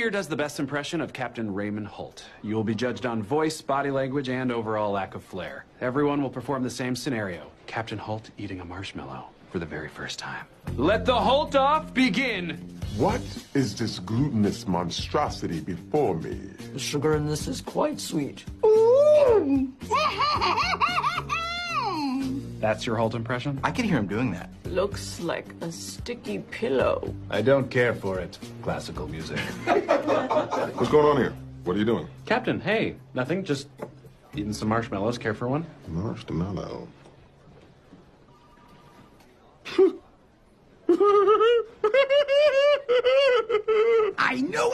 here does the best impression of Captain Raymond Holt? You will be judged on voice, body language, and overall lack of flair. Everyone will perform the same scenario. Captain Holt eating a marshmallow for the very first time. Let the Holt off begin! What is this glutinous monstrosity before me? The sugar in this is quite sweet. That's your Holt impression? I could hear him doing that. Looks like a sticky pillow. I don't care for it. Classical music. What's going on here? What are you doing? Captain, hey, nothing, just eating some marshmallows. Care for one? Marshmallow. I know